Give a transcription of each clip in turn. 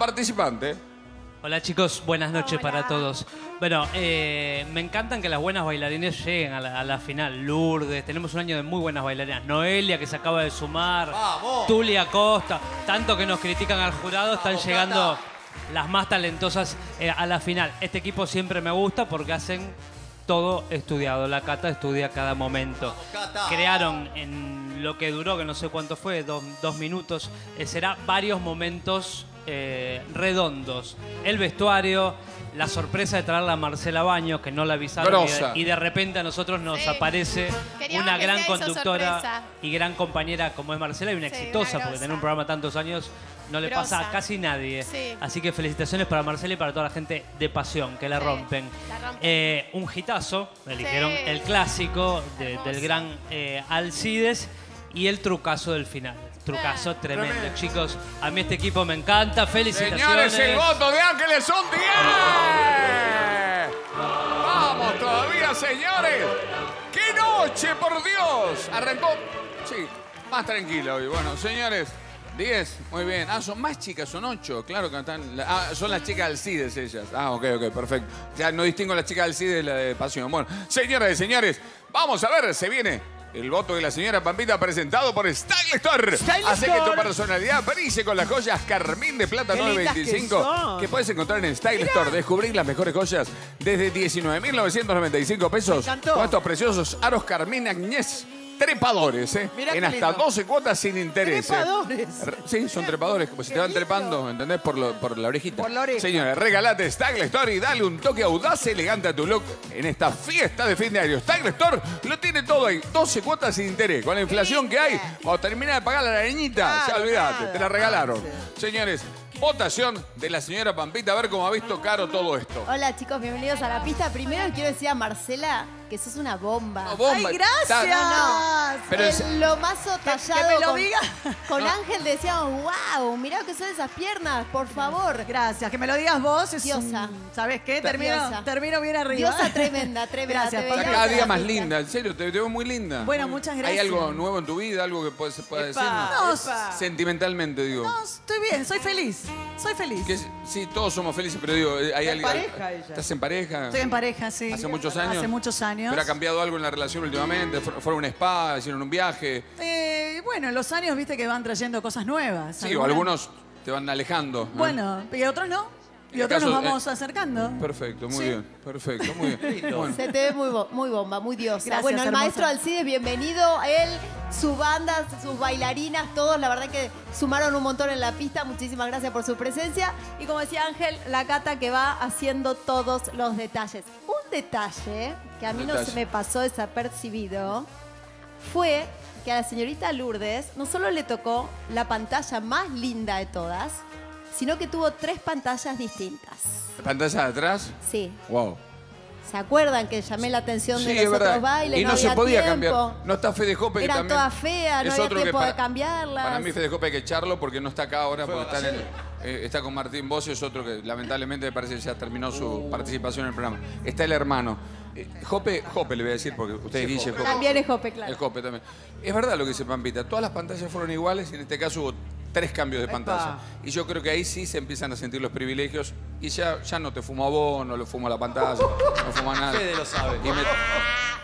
participante. Hola chicos, buenas noches para todos. Bueno, eh, me encantan que las buenas bailarines lleguen a la, a la final. Lourdes, tenemos un año de muy buenas bailarinas. Noelia, que se acaba de sumar. Tulia Costa. Tanto que nos critican al jurado, están llegando las más talentosas eh, a la final. Este equipo siempre me gusta porque hacen todo estudiado. La Cata estudia cada momento. Crearon en lo que duró, que no sé cuánto fue, dos, dos minutos, eh, será varios momentos eh, redondos. El vestuario, la sorpresa de traerla a Marcela Baños, que no la avisaron, y de, Grosa. y de repente a nosotros nos Sí. aparece Queríamos una que gran sea eso conductora sorpresa. y gran compañera como es Marcela y una Sí, exitosa, una porque grosa. tener un programa tantos años no le pasa a Grosa. casi nadie. Sí. Así que felicitaciones para Marcela y para toda la gente de Pasión, que la Sí, rompen. la rompen. Eh, un hitazo, eligieron Sí. el clásico de- Hermoso. del gran eh, Alcides y el trucazo del final. Trucazo tremendo. Tremendo. Chicos, a mí este equipo me encanta. Felicitaciones. Señores, el voto de Ángeles son 10. Vamos todavía, señores. ¡Qué noche, por Dios! Arrancó, sí, más tranquilo hoy. Bueno, señores, 10, muy bien. Ah, son más chicas, son 8. Claro que están. Ah, son las chicas Alcides ellas. Ah, ok, ok, perfecto. Ya no distingo la chica Alcides de la de Pasión. Bueno, señoras y señores, vamos a ver, se viene. El voto de la señora Pampita presentado por Style Store. Style Hace que tu personalidad brille con las joyas Carmín de Plata Qué lindas que 925 son. que puedes encontrar en Style Store. Descubrir las mejores joyas desde 19.995 pesos. Encantó. Con estos preciosos aros Carmín Agnés. Trepadores, ¿eh? Mirá en qué hasta lindo. 12 cuotas sin interés. ¿eh? Trepadores. R- Sí, son trepadores, como si te van trepando, ¿entendés? Por, lo- por la orejita. Por la oreja. Señores, regalate Style Store y dale un toque audaz y elegante a tu look en esta fiesta de fin de año. Style Store lo tiene todo ahí, 12 cuotas sin interés. Con la inflación que hay, cuando termina de pagar la arañita, ya Claro, olvídate, nada, te la regalaron. Señores, votación de la señora Pampita, a ver cómo ha visto caro todo esto. Hola chicos, bienvenidos a la pista. Primero quiero decir a Marcela que sos una bomba. No, bomba. ¡Ay, gracias! Está- Pero el es- lomazo tallado que me lo con, diga. con Ángel decíamos, wow, mirá que son esas piernas, por favor. Gracias, que me lo digas vos. Es Diosa. un- ¿Sabes qué? Termino, Diosa. termino bien arriba. Diosa tremenda, tremenda. Gracias, te cada día la más linda, en serio, te, te veo muy linda. Bueno, muchas ¿Hay gracias. algo nuevo en tu vida, algo que puedes- se pueda decir? No. Sentimentalmente, digo. no, estoy bien, soy feliz. Soy feliz. Que sí, todos somos felices, pero digo, ¿hay Está en alguien? pareja ella. ¿Estás en pareja? Estoy en pareja, sí. ¿Hace muchos años? Hace muchos años. ¿Pero ha cambiado algo en la relación últimamente? ¿Fu- ¿Fueron a un spa? ¿Hicieron un viaje? Eh, bueno, los años, viste que van trayendo cosas nuevas. Sí, o algunos te van alejando. ¿eh? Bueno, y otros no. Y otros nos vamos eh, acercando. Perfecto, muy Sí. bien. Perfecto, muy bien. Bueno, Se te ve muy, bo- muy bomba, muy diosa. Gracias, bueno, el hermosa. maestro Alcides, bienvenido. Él, su banda, sus bailarinas, todos, la verdad que sumaron un montón en la pista. Muchísimas gracias por su presencia. Y como decía Ángel, la cata que va haciendo todos los detalles. Un detalle que a mí no se me pasó desapercibido fue que a la señorita Lourdes no solo le tocó la pantalla más linda de todas, sino que tuvo tres pantallas distintas. ¿Pantalla de atrás? Sí. Wow. ¿Se acuerdan que llamé la atención Sí, de es los verdad. otros bailes? y no, se había podía tiempo. cambiar. No está Fede Jope también. todas feas, no es había tiempo de para- cambiarlas. Para mí Fede Jope hay que echarlo porque no está acá ahora, porque está, en el- vacaciones. eh, está con Martín Bocio, es otro que lamentablemente me parece que ya terminó su participación en el programa. Está el hermano. Eh, Jope, Jope le voy a decir porque usted es Guille Jope. También es Jope, claro. El Jope también. Es verdad lo que dice Pampita, todas las pantallas fueron iguales y en este caso hubo tres cambios de Epa. pantalla. Y yo creo que ahí sí se empiezan a sentir los privilegios y ya, ya no te fumo a vos, no lo fumo a la pantalla, no fumo a nadie. Fede lo sabe. Y me-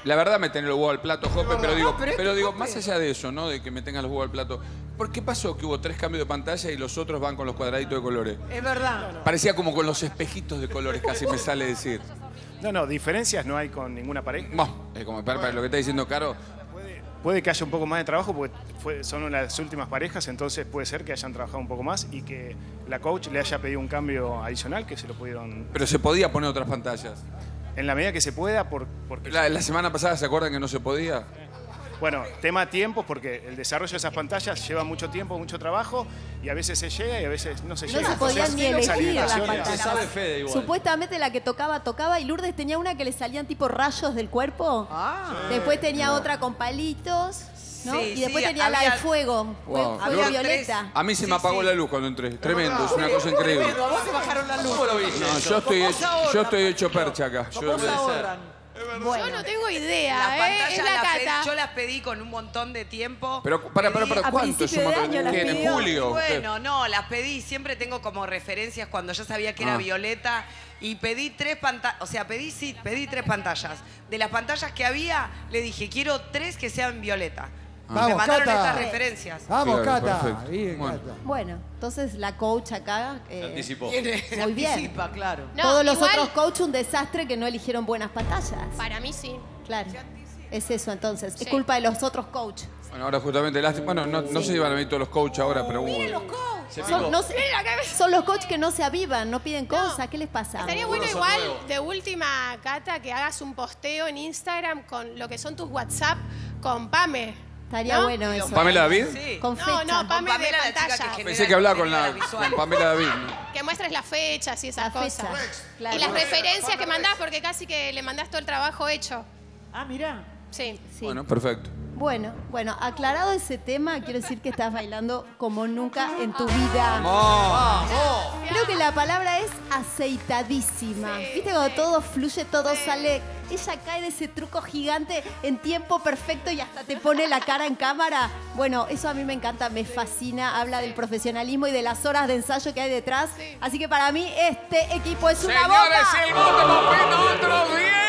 la verdad me tenés los huevos al plato, Jope, pero digo, No, pero digo, más allá de eso, ¿no? De que me tengan los huevos al plato. ¿Por qué pasó que hubo tres cambios de pantalla y los otros van con los cuadraditos de colores? Es verdad. Parecía como con los espejitos de colores, casi me sale decir. No, no, diferencias no hay con ninguna pareja. Bueno, es como para, para lo que está diciendo Caro. Puede que haya un poco más de trabajo porque fue- son una de las últimas parejas, entonces puede ser que hayan trabajado un poco más y que la coach le haya pedido un cambio adicional que se lo pudieron, Pero se podía poner otras pantallas. en la medida que se pueda, por, porque, La, la semana pasada, ¿se acuerdan que no se podía? Bueno, tema tiempos, porque el desarrollo de esas pantallas lleva mucho tiempo, mucho trabajo y a veces se llega y a veces no se No llega. se podían ni elegir las limitaciones- pantallas. Se sabe Fede igual. Supuestamente la que tocaba, tocaba y Lourdes tenía una que le salían tipo rayos del cuerpo. Ah. Después tenía otra con palitos. ¿no? Sí, y después sí, tenía la de fuego. Wow. Fuego Había violeta. A mí se Sí, me apagó sí. la luz cuando entré. Tremendo, es una cosa increíble. Tremendo, a vos te bajaron la luz. ¿Cómo lo viste? No, eso? yo estoy, ¿Cómo hecho, se yo estoy hecho percha acá. Yo- ¿Cómo se ahorran? Bueno. Yo no tengo idea, Las ¿eh? pantallas Es la las pedí- cata. yo las pedí con un montón de tiempo. Pero, para, para, para, A ¿cuánto es un principio de montón? año las ¿Qué, ¿En pidió. julio? Bueno, no, las pedí, siempre tengo como referencias cuando yo sabía que era Ah. Violeta y pedí tres pantallas, o sea, pedí sí, pedí tres pantallas. De las pantallas que había, le dije, quiero tres que sean Violeta. Me Vamos, mandaron Cata. estas referencias. Vamos, Claro, Cata. perfecto. Bien, Bueno. Cata. Bueno, entonces la coach acá. eh, Anticipó. Muy bien. anticipa, claro. No, todos los igual, otros coach un desastre que no eligieron buenas pantallas. Para mí sí. Claro. Es eso entonces. Es Sí. culpa de los otros coach. Bueno, ahora justamente, lástima. Bueno, no, no sé si van a venir todos los coaches ahora, pero. Se Son, no son los coach que no se avivan, no piden cosas. ¿Qué les pasa? Estaría bueno son igual, nuevos. de última, Cata, que hagas un posteo en Instagram con lo que son tus WhatsApp con Pame. Estaría ¿no? bueno eso. ¿Pamela David? Sí. Con No, fecha. no, Con Pame de Pamela, la chica que pantalla. Pensé que hablaba con la, con Pamela David. ¿no? Que muestres las fechas y esas La cosas. fecha. Claro. Y las referencias que mandás, porque casi que le mandás todo el trabajo hecho. Ah, mira. Sí. Sí. Bueno, perfecto. Bueno, bueno, aclarado ese tema, quiero decir que estás bailando como nunca en tu vida. Creo que la palabra es aceitadísima. Viste cuando todo fluye, todo sale. Ella cae de ese truco gigante en tiempo perfecto y hasta te pone la cara en cámara. Bueno, eso a mí me encanta, me fascina. Habla del profesionalismo y de las horas de ensayo que hay detrás. Así que para mí este equipo es una Señores, bomba. el bote completo, otros 10.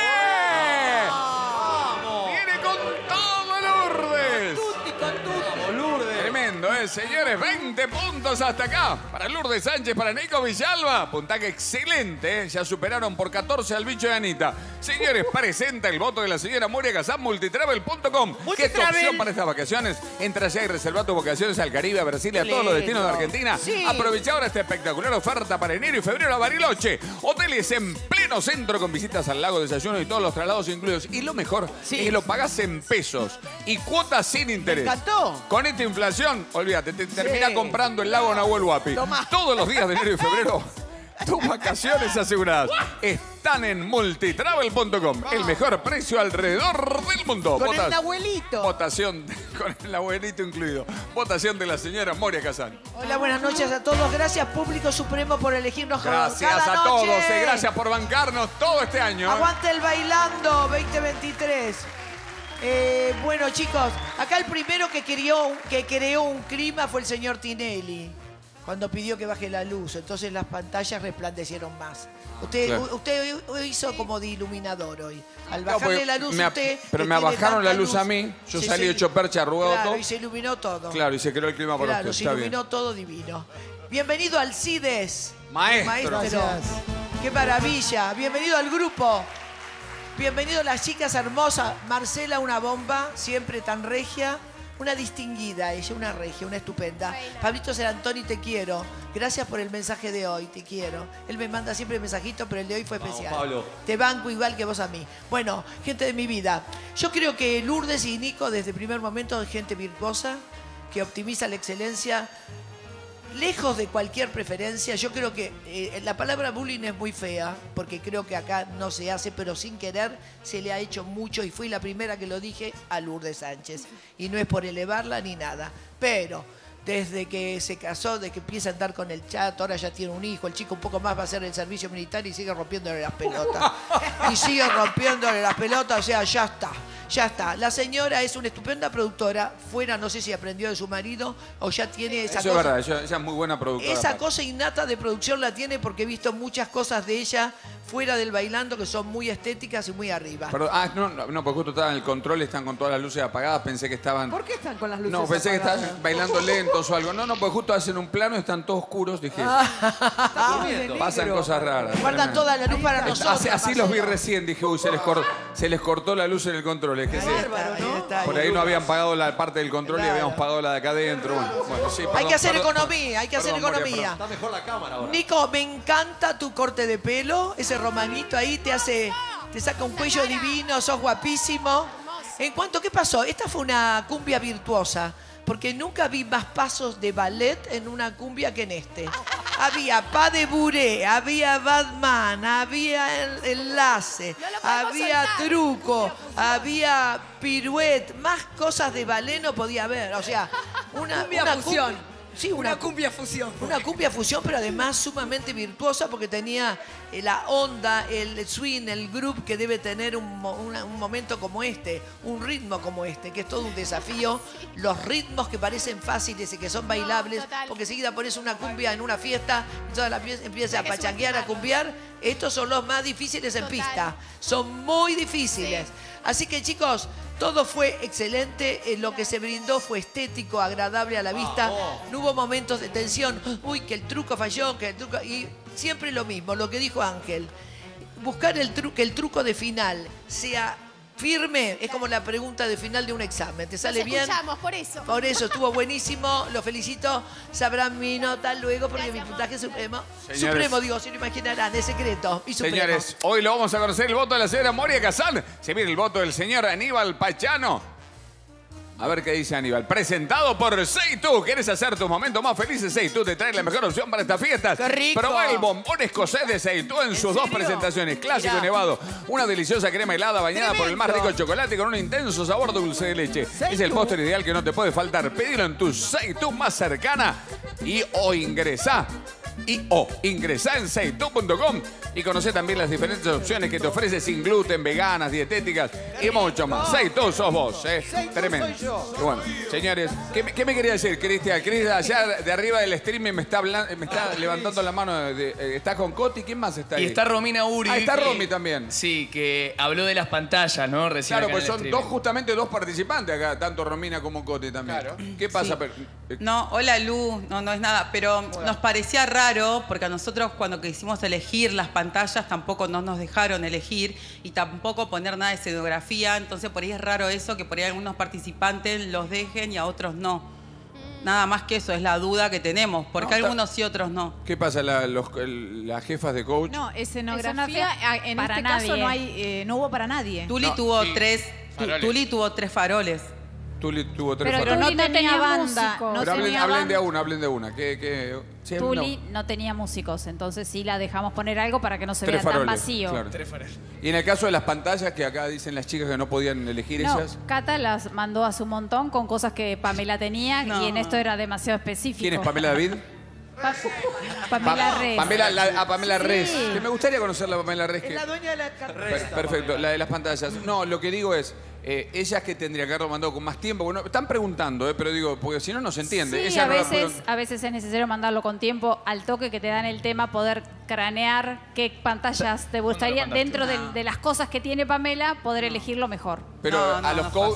Señores, 20 puntos hasta acá. Para Lourdes Sánchez, para Nico Villalba. Puntaje excelente, ¿eh? Ya superaron por 14 al bicho de Anita. Señores, presenta el voto de la señora Moria Kazan, multitravel.com. ¿Qué es tu opción para estas vacaciones? Entra allá y reserva tus vacaciones al Caribe, a Brasil y a todos los destinos de Argentina. Aprovecha ahora esta espectacular oferta para enero y febrero a Bariloche. Hoteles en pleno centro con visitas al lago, desayuno y todos los traslados incluidos. Y lo mejor es que lo pagás en pesos y cuotas sin interés. encantó. Con esta inflación, olvídate, te termina comprando el lago Nahuel Huapi. Todos los días de enero y febrero, tus vacaciones aseguradas están en multitravel.com. El mejor precio alrededor del mundo. Con el abuelito. Votación, con el abuelito incluido. Votación de la señora Moria Kazan. Hola, buenas noches a todos. Gracias, Público Supremo, por elegirnos Gracias cada a noche. todos, eh, gracias por bancarnos todo este año. ¿eh? Aguante el bailando 2023. Eh, bueno, chicos, acá el primero que creó, que creó un clima fue el señor Tinelli, cuando pidió que baje la luz. Entonces las pantallas resplandecieron más. Usted, Claro. u- usted hoy hizo como de iluminador hoy. Al No, bajarle porque la luz me a a- usted... pero que me tiene bajaron la tanta luz a mí, yo se- salí se- hecho percha, arrugado claro, todo. y se iluminó todo. Claro, y se creó el clima para Claro, usted. se Está iluminó bien. todo divino. Bienvenido al CIDES. Maestro. Gracias. Qué maravilla. Bienvenido al grupo. Bienvenido las chicas hermosas. Marcela, una bomba, siempre tan regia. Una distinguida, ella, una regia, una estupenda. Pablito Serantoni, te quiero. Gracias por el mensaje de hoy, te quiero. Él me manda siempre mensajitos, pero el de hoy fue Vamos, especial. Pablo. Te banco igual que vos a mí. Bueno, gente de mi vida. Yo creo que Lourdes y Nico, desde el primer momento, gente virtuosa, que optimiza la excelencia, lejos de cualquier preferencia, yo creo que eh, la palabra bullying es muy fea, porque creo que acá no se hace, pero sin querer se le ha hecho mucho y fui la primera que lo dije a Lourdes Sánchez. Y no es por elevarla ni nada. Pero desde que se casó, de que empieza a andar con el chat, ahora ya tiene un hijo, el chico un poco más va a hacer el servicio militar y sigue rompiéndole las pelotas. y sigue rompiéndole las pelotas, o sea, ya está. Ya está. La señora es una estupenda productora. Fuera, no sé si aprendió de su marido o ya tiene esa Eso cosa. es verdad, ella, ella es muy buena productora. Esa aparte. cosa innata de producción la tiene porque he visto muchas cosas de ella fuera del bailando que son muy estéticas y muy arriba. Perdón, ah, no, no, no, porque justo estaban en el control, están con todas las luces apagadas, pensé que estaban... ¿Por qué están con las luces No, pensé que apagadas? estaban bailando lentos o algo. No, no, porque justo hacen un plano y están todos oscuros, dije. Pasan cosas raras. Guardan tremendo. toda la luz para nosotros. Así, así los vi recién, dije, uy, se les, cor- se les cortó la luz en el control. Es que sí. Ahí está, ahí está, Por ahí no habían pagado la parte del control y Claro. habíamos pagado la de acá adentro. Bueno, bueno, sí, Hay perdón, que hacer perdón. economía, hay que hacer Perdón, Moria, economía. Está mejor la cámara ahora. Nico, me encanta tu corte de pelo. Ese romanito ahí te hace, te saca un cuello divino, sos guapísimo. En cuanto, ¿qué pasó? Esta fue una cumbia virtuosa, porque nunca vi más pasos de ballet en una cumbia que en este. Había pa de buré, había Batman, había el enlace, No había soltar. truco, había piruet, más cosas de ballet no podía haber. O sea, una, una fusión. Cumbia- Sí, Una cumbia fusión. Una cumbia fusión, pero además sumamente virtuosa porque tenía eh, la onda, el swing, el groove que debe tener un, una- un momento como este, un ritmo como este, que es todo un desafío. Los ritmos que parecen fáciles y que son bailables, porque enseguida pones una cumbia en una fiesta y toda la empieza a pachanguear, a cumbiar. Estos son los más difíciles en Total. pista. Son muy difíciles. Así que chicos, todo fue excelente. eh, Lo que se brindó fue estético, agradable a la vista. No hubo momentos de tensión. Uy, que el truco falló, que el truco. Y siempre lo mismo, lo que dijo Ángel. Buscar el truco, que el truco de final sea firme, es como la pregunta de final de un examen. ¿Te sale Nos bien? escuchamos, por eso. Por eso estuvo buenísimo, lo felicito. Sabrán mi nota luego porque Gracias, mi puntaje es supremo. Señores. Supremo, digo, si lo imaginarán, es secreto. Y supremo. Señores, hoy lo vamos a conocer el voto de la señora Moria Casal. Se viene el voto del señor Aníbal Pachano. A ver qué dice Aníbal. Presentado por Seitu. ¿Quieres hacer tus momentos más felices? Seitu te trae la mejor opción para estas fiestas. ¡Qué rico! Probá el bombón escocés de Seitu en sus dos presentaciones. Clásico Mirá. y nevado. Una deliciosa crema helada bañada por el más rico chocolate con un intenso sabor dulce de leche. Es el postre ideal que no te puede faltar. Pedilo en tu Seitu más cercana y o ingresá y o ingresá en seitu.com y conoce también las diferentes opciones que te ofrece sin gluten, veganas, dietéticas y mucho más. Seitu sos vos, ¿eh? Tremendo. Y bueno, señores, ¿qué, me- qué me quería decir, Cristian? Cristian, allá de arriba del streaming me está, hablan- me está levantando la mano. de- eh, está con Coti, ¿quién más está ahí? Y está Romina Uri. Ah, está que- Romy también. Sí, que habló de las pantallas, ¿no? Recién Claro, acá pues en el son streaming. dos, justamente dos participantes acá, tanto Romina como Coti también. ¿Qué pasa? Sí. Per- eh, No, hola Lu, no, no es nada, pero nos parecía raro porque a nosotros cuando quisimos elegir las pantallas tampoco no nos dejaron elegir y tampoco poner nada de escenografía, entonces por ahí es raro eso, que por ahí algunos participantes los dejen y a otros no. Nada más que eso, es la duda que tenemos, porque No, algunos sí, otros no. ¿Qué pasa? La- los- el- las jefas de coach. No, escenografía, ah, en para este caso no, hay, eh, no hubo para nadie. Tuli No, tuvo sí, tres, faroles. Tuli tuvo tres faroles. Tuli tuvo tres Pero Pero faroles. no Tuli no tenía tenía banda. músicos. No Pero hablen, tenía hablen banda. de a una, hablen de una. ¿Qué, qué? Sí, Tuli no. no tenía músicos, entonces sí la dejamos poner algo para que no se Tres vea tan faroles, vacío. claro. Y en el caso de las pantallas, que acá dicen las chicas que no podían elegir No, ellas. Cata las mandó a su montón con cosas que Pamela tenía No. y en esto era demasiado específico. ¿Quién es Pamela David? Pa- Pamela Pa- Reyes. Pamela, la- a Pamela Sí. Res. Que me gustaría conocerla a Pamela Res. Es que- la dueña de la Per- Perfecto, la de las pantallas. No, lo que digo es, eh, ellas que tendría que haberlo mandado con más tiempo. Bueno, están preguntando, eh, pero digo, porque si no, no se entiende. Sí, Ellas a no la veces, a veces es necesario mandarlo con tiempo al toque que te dan el tema, poder cranear qué pantallas te gustaría, dentro de, de las cosas que tiene Pamela, poder elegirlo mejor. Pero No, no, a los no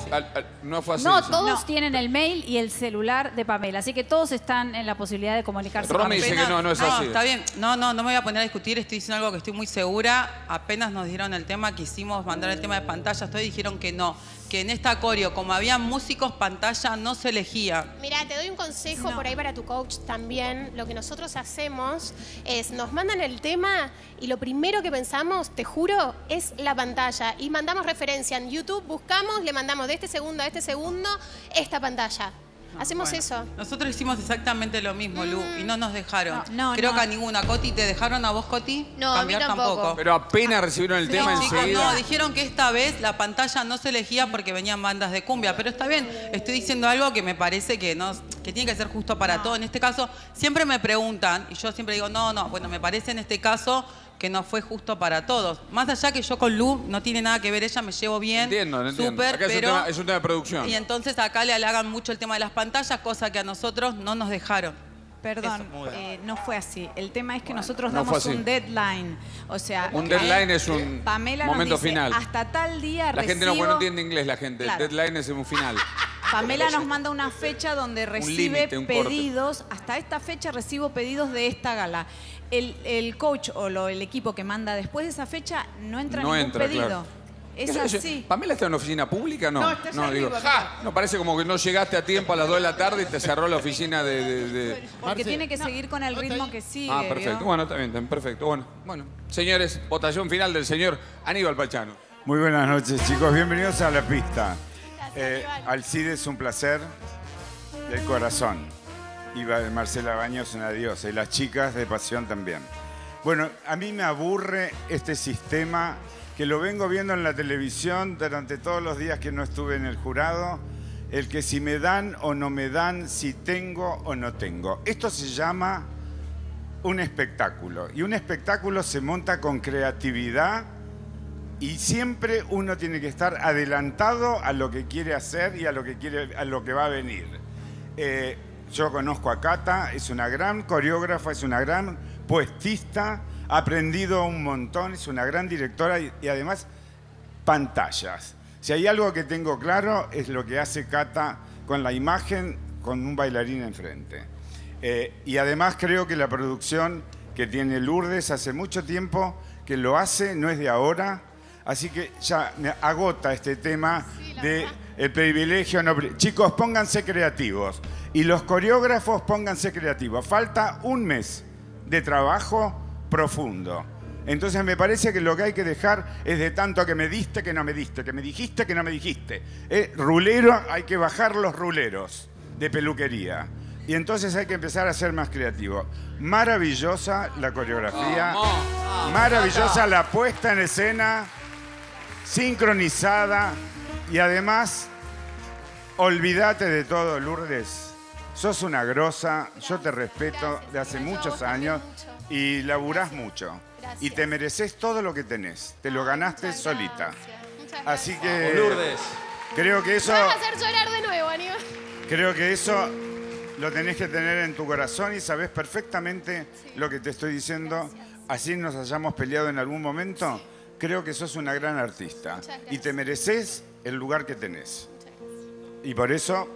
no fue así. No, todos No. tienen el mail y el celular de Pamela, así que todos están en la posibilidad de comunicarse Romy con ella. dice que no, no es así. está bien. No, no, no me voy a poner a discutir. Estoy diciendo algo que estoy muy segura. Apenas nos dieron el tema, quisimos mandar el tema de pantalla. Todos dijeron que no. Que en esta coreo, como había músicos, pantalla no se elegía. Mira, te doy un consejo por ahí para tu coach también. Lo que nosotros hacemos es nos mandan el tema y lo primero que pensamos, te juro, es la pantalla. Y mandamos referencia en YouTube, buscamos, le mandamos de este segundo a este segundo esta pantalla. Hacemos Bueno, eso. Nosotros hicimos exactamente lo mismo, Lu, y no nos dejaron. No, no, Creo no. que a ninguna. Coti, ¿te dejaron a vos, Coti? No, a mí Cambiar tampoco. Pero apenas recibieron el tema Chicos, enseguida. no, dijeron que esta vez la pantalla no se elegía porque venían bandas de cumbia, pero está bien, estoy diciendo algo que me parece que no, que tiene que ser justo para todo. En este caso, siempre me preguntan, y yo siempre digo, no, no, bueno, me parece en este caso que no fue justo para todos. Más allá que yo con Lu no tiene nada que ver, ella me llevo bien, Entiendo, no entiendo. súper, Acá es un pero... tema- es un tema de producción. Y entonces acá le halagan mucho el tema de las pantallas, cosa que a nosotros no nos dejaron. Perdón, eh, no fue así. El tema es que nosotros no damos un deadline. O sea, Un que- deadline es un Pamela momento dice, final. Hasta tal día La gente no, recibo- no entiende inglés, la gente. Claro. El deadline es un final. Pamela nos manda una fecha donde recibe límite, un corte. pedidos. Hasta esta fecha recibo pedidos de esta gala. El, el coach o lo- el equipo que manda después de esa fecha no entra No ningún entra, pedido. claro. Es Eso- así. ¿Pamela está en una oficina pública? No. No. No, parece como que no llegaste a tiempo a las 2 de la tarde y te cerró la oficina de. de- de- Porque tiene que seguir con el ritmo que sigue. Ah, perfecto. ¿vio? Bueno, está bien, está bien, perfecto. Bueno, bueno. Señores, votación final del señor Aníbal Pachano. Muy buenas noches, chicos. Bienvenidos a la pista. Eh. Alcide es un placer del corazón. Y Marcela Baños una diosa. Y las chicas de pasión también. Bueno, a mí me aburre este sistema que lo vengo viendo en la televisión durante todos los días que no estuve en el jurado. el que si me dan o no me dan, si tengo o no tengo. Esto se llama un espectáculo. Y un espectáculo se monta con creatividad y siempre uno tiene que estar adelantado a lo que quiere hacer y a lo que, quiere, a lo que va a venir. Eh, yo conozco a Cata, es una gran coreógrafa, es una gran poetista, ha aprendido un montón, es una gran directora y, y además pantallas. Si hay algo que tengo claro es lo que hace Cata con la imagen con un bailarín enfrente. Eh, y además creo que la producción que tiene Lourdes hace mucho tiempo que lo hace, no es de ahora. Así que ya me agota este tema de el privilegio. no Chicos, pónganse creativos. Y los coreógrafos, pónganse creativos. Falta un mes de trabajo profundo. Entonces me parece que lo que hay que dejar es de tanto que me diste, que no me diste, que me dijiste, que no me dijiste. Eh, rulero, hay que bajar los ruleros de peluquería. Y entonces hay que empezar a ser más creativo. Maravillosa la coreografía, maravillosa la puesta en escena, sincronizada y además, olvídate de todo, Lourdes. Sos una grosa, yo te respeto de hace muchos años y laburás mucho. Y te mereces todo lo que tenés. Te lo ganaste solita. Así que Lourdes. creo que eso, Me vas a hacer llorar de nuevo, Aníbal. creo que eso lo tenés que tener en tu corazón y sabés perfectamente lo que te estoy diciendo. Así nos hayamos peleado en algún momento. Creo que sos una gran artista y te mereces el lugar que tenés. Y por eso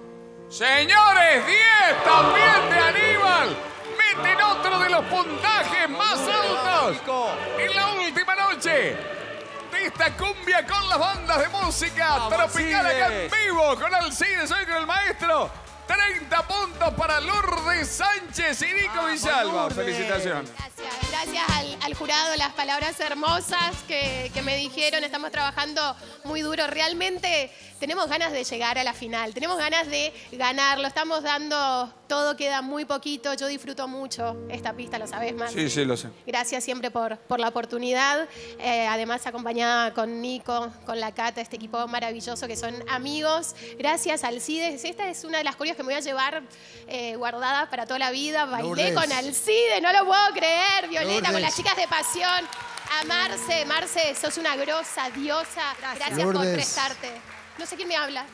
Señores, 10 también de Aníbal. Meten otro de los puntajes más altos en la última noche de esta cumbia con las bandas de música tropical acá en vivo con Alcides, hoy con el maestro. 30 puntos para Lourdes Sánchez y Nico Villalba. Felicitaciones. Gracias, al, al jurado, las palabras hermosas que, que me dijeron. Estamos trabajando muy duro. Realmente tenemos ganas de llegar a la final, tenemos ganas de ganarlo. Estamos dando todo, queda muy poquito. Yo disfruto mucho esta pista, lo sabes más. Sí, sí, lo sé. Gracias siempre por, por la oportunidad. Eh, además, acompañada con Nico, con la Cata, este equipo maravilloso que son amigos. Gracias, Alcides. Esta es una de las curiosas que me voy a llevar eh, guardada para toda la vida. Bailé Lourdes. con Alcides, no lo puedo creer. Violeta, con las chicas de pasión. A Marce, Marce, sos una grosa, diosa. Gracias, por Lourdes. prestarte. No sé quién me habla.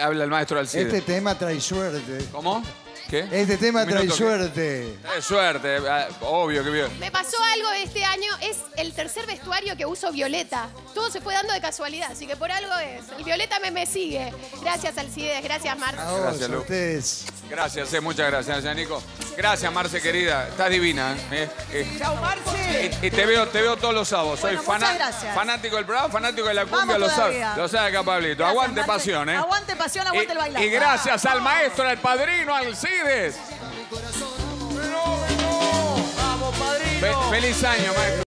Habla el maestro Alcides. Este tema trae suerte. ¿Cómo? ¿Qué? Este tema Un trae suerte. Trae suerte, ah, obvio que bien. Me pasó algo este año, es el tercer vestuario que uso Violeta. Todo se fue dando de casualidad, así que por algo es. El Violeta me, me sigue. Gracias, Alcides, gracias, Marta. A vos, Gracias, a Lu. ustedes. Gracias, eh, muchas gracias, gracias, Nico. Gracias, Marce, querida. Estás divina. eh, eh. Chao, Marce. Y, y te veo, te veo todos los sábados. Soy Bueno, fanático del programa, fanático de la cumbia, lo sabe. Lo sabe acá, Pablito. Gracias, aguante Marce. pasión, ¿eh? Aguante pasión, aguante y, el bailar. y gracias al maestro, al padrino, Alcides. Vamos, padrino. Fe- feliz año, maestro.